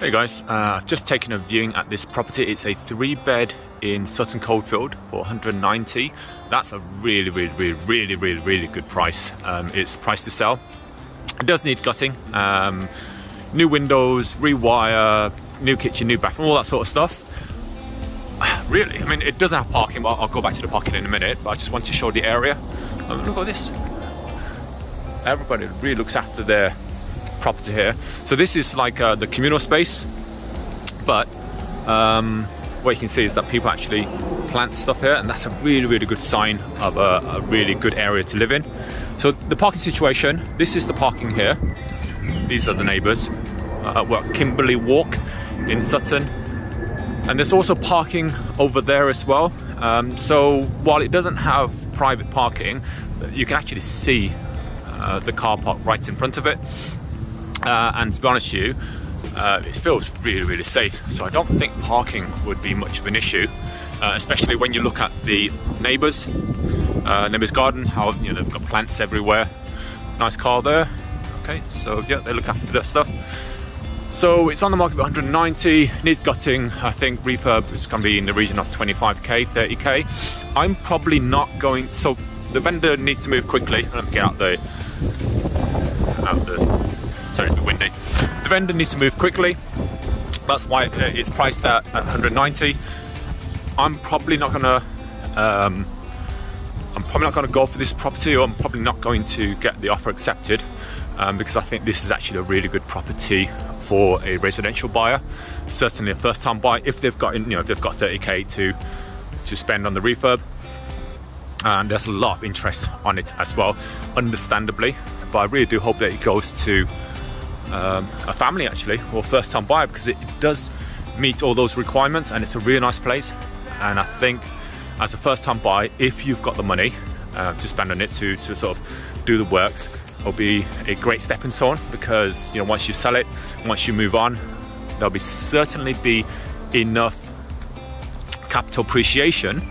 Hey guys, uh, I've just taken a viewing at this property. It's a three bed in Sutton Coldfield for 190. That's a really, really, really, really, really, really good price. Um, it's priced to sell. It does need gutting. Um, new windows, rewire, new kitchen, new bathroom, all that sort of stuff. Really, I mean, it doesn't have parking, but I'll go back to the parking in a minute. But I just want to show the area. Um, look at this. Everybody really looks after their property here. So this is like uh, the communal space, but um, what you can see is that people actually plant stuff here, and that's a really, really good sign of a, a really good area to live in. So the parking situation, this is the parking here. These are the neighbours. Uh, well, Kimberly Walk in Sutton. And there's also parking over there as well. Um, so while it doesn't have private parking, you can actually see uh, the car park right in front of it. Uh, and to be honest with you, uh, it feels really, really safe. So I don't think parking would be much of an issue, uh, especially when you look at the neighbours, uh, neighbours' garden, how you know they've got plants everywhere. Nice car there. Okay, so yeah, they look after that stuff. So it's on the market for 190, needs gutting. I think refurb is going to be in the region of 25k, 30k. I'm probably not going. So the vendor needs to move quickly. Let me get out the out the The vendor needs to move quickly. That's why it's priced at 190. I'm probably not gonna. Um, I'm probably not going to go for this property, or I'm probably not going to get the offer accepted um, because I think this is actually a really good property for a residential buyer. Certainly a first-time buyer if they've got, you know, if they've got 30k to to spend on the refurb. And there's a lot of interest on it as well, understandably. But I really do hope that it goes to um, a family actually or first time buyer because it does meet all those requirements and it's a really nice place. And I think as a first time buyer if you've got the money uh, to spend on it to, to sort of do the works it'll be a great stepping stone because you know once you sell it once you move on there'll be certainly be enough capital appreciation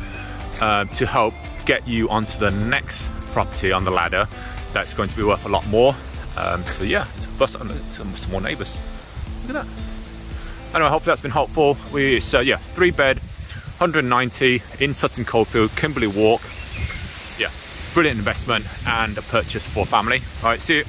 uh, to help get you onto the next property on the ladder that's going to be worth a lot more um, so yeah, first time some, some more neighbours. Look at that. Anyway, hopefully that's been helpful. We so yeah, three bed, 190 in Sutton Coldfield, Kimberly Walk. Yeah, brilliant investment and a purchase for family. All right, see you.